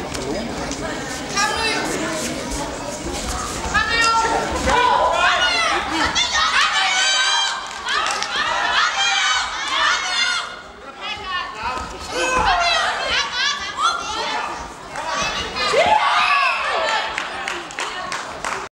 Come